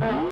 Oh.